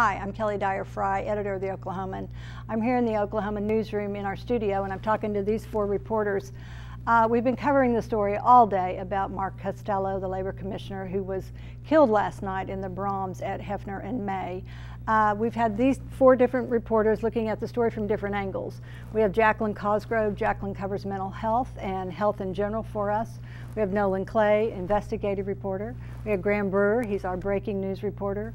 Hi, I'm Kelly Dyer Fry, editor of the Oklahoman. I'm here in the Oklahoma newsroom in our studio and I'm talking to these four reporters. Uh, we've been covering the story all day about Mark Costello, the labor commissioner who was killed last night in the Braum's at Hefner and May. Uh, we've had these four different reporters looking at the story from different angles. We have Jaclyn Cosgrove. Jaclyn covers mental health and health in general for us. We have Nolan Clay, investigative reporter. We have Graham Brewer, he's our breaking news reporter.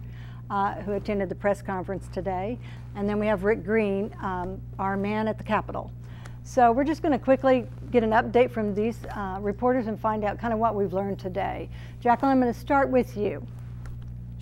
Uh, who attended the press conference today. And then we have Rick Green, um, our man at the Capitol. So we're just going to quickly get an update from these uh, reporters and find out kind of what we've learned today. Jaclyn, I'm going to start with you.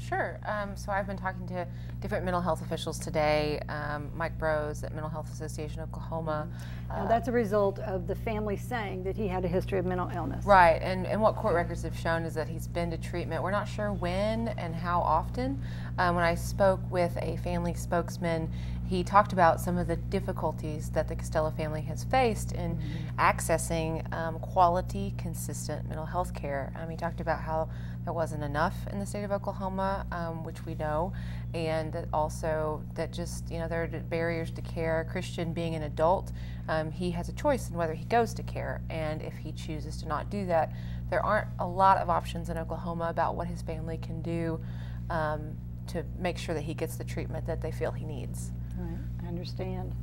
Sure. Um, so I've been talking to different mental health officials today. Um, Mike Brose at Mental Health Association Oklahoma. Now that's a result of the family saying that he had a history of mental illness. Right, and, and what court records have shown is that he's been to treatment. We're not sure when and how often. Um, when I spoke with a family spokesman, he talked about some of the difficulties that the Costello family has faced in mm -hmm. accessing um, quality, consistent mental health care. Um, he talked about how there wasn't enough in the state of Oklahoma, um, which we know, and that also that just, you know, there are barriers to care. Christian being an adult, um, he has a choice in whether he goes to care, and if he chooses to not do that, there aren't a lot of options in Oklahoma about what his family can do um, to make sure that he gets the treatment that they feel he needs. Right, I understand.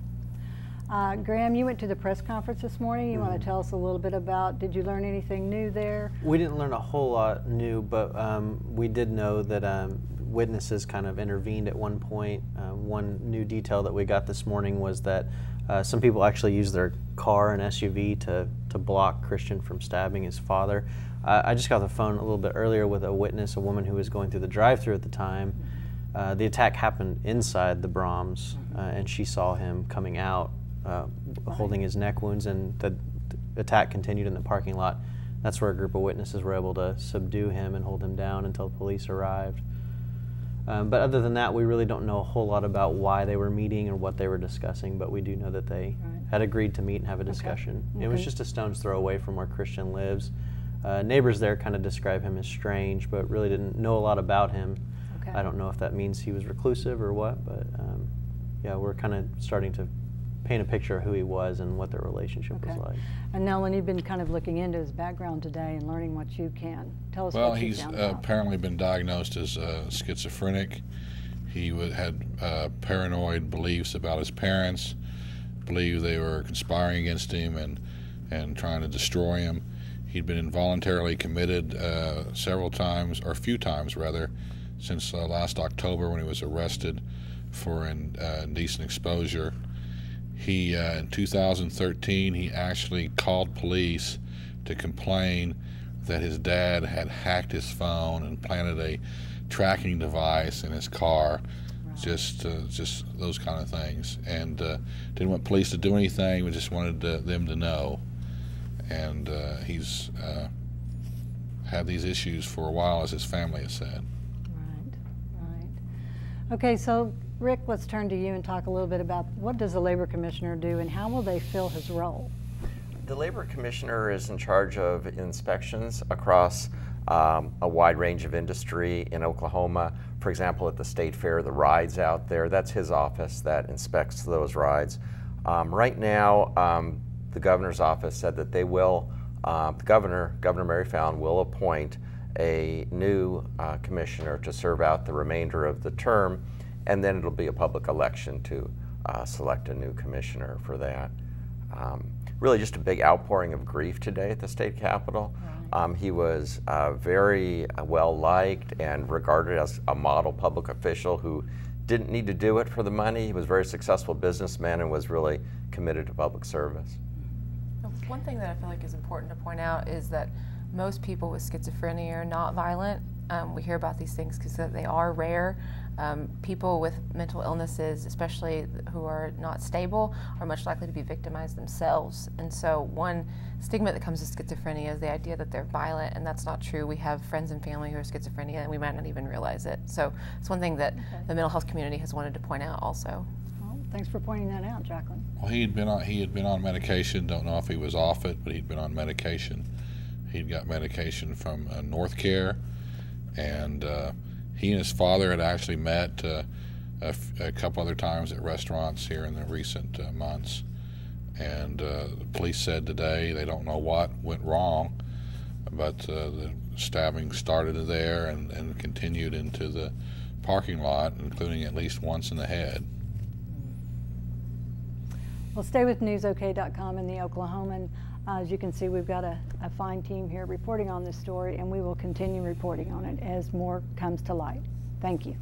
Uh, Graham, you went to the press conference this morning. You mm -hmm. want to tell us a little bit about, did you learn anything new there? We didn't learn a whole lot new, but um, we did know that um, witnesses kind of intervened at one point. Uh, one new detail that we got this morning was that uh, some people actually used their car and SUV to, to block Christian from stabbing his father. I just got the phone a little bit earlier with a witness, a woman who was going through the drive-through at the time. Uh, the attack happened inside the Braum's, uh, and she saw him coming out uh, holding his neck wounds, and the, attack continued in the parking lot. That's where a group of witnesses were able to subdue him and hold him down until police arrived. Um, but other than that, we really don't know a whole lot about why they were meeting or what they were discussing, but we do know that they right. had agreed to meet and have a discussion. Okay. It was just a stone's throw away from where Christian lives. Uh, neighbors there kind of describe him as strange, but really didn't know a lot about him. Okay. I don't know if that means he was reclusive or what, but um, yeah, we're kind of starting to paint a picture of who he was and what their relationship okay. was like. And Nolan, you've been kind of looking into his background today and learning what you can. Tell us well, what you he's uh, apparently been diagnosed as uh, schizophrenic. He had uh, paranoid beliefs about his parents, believed they were conspiring against him and, and trying to destroy him. He'd been involuntarily committed uh, several times, or a few times rather, since uh, last October when he was arrested for in, uh, indecent exposure he uh, in 2013 he actually called police to complain that his dad had hacked his phone and planted a tracking device in his car. Just uh, just those kind of things. And uh, didn't want police to do anything we just wanted to, them to know. And uh, he's uh, had these issues for a while as his family has said. Right right. Okay so Rick, let's turn to you and talk a little bit about what does the labor commissioner do and how will they fill his role? The labor commissioner is in charge of inspections across um, a wide range of industry in Oklahoma. For example, at the state fair, the rides out there, that's his office that inspects those rides. Um, right now, um, the governor's office said that they will, uh, the governor, Governor Mary Fallin, will appoint a new uh, commissioner to serve out the remainder of the term and then it'll be a public election to uh, select a new commissioner for that. Um, really just a big outpouring of grief today at the state capitol. Right. Um, he was uh, very uh, well liked and regarded as a model public official who didn't need to do it for the money. He was a very successful businessman and was really committed to public service. One thing that I feel like is important to point out is that most people with schizophrenia are not violent. Um, we hear about these things because they are rare, um, people with mental illnesses, especially who are not stable, are much likely to be victimized themselves. And so, one stigma that comes with schizophrenia is the idea that they're violent, and that's not true. We have friends and family who are schizophrenia, and we might not even realize it. So, it's one thing that okay. the mental health community has wanted to point out also. Well, thanks for pointing that out, Jaclyn. Well, he had been on he had been on medication. Don't know if he was off it, but he'd been on medication. He'd got medication from uh, NorthCare, and uh, he and his father had actually met uh, a, f- a couple other times at restaurants here in the recent uh, months. And uh, the police said today they don't know what went wrong, but uh, the stabbing started there and, and continued into the parking lot, including at least once in the head. Well, stay with newsok.com and the Oklahoman. Uh, as you can see, we've got a, a fine team here reporting on this story, and we will continue reporting on it as more comes to light. Thank you.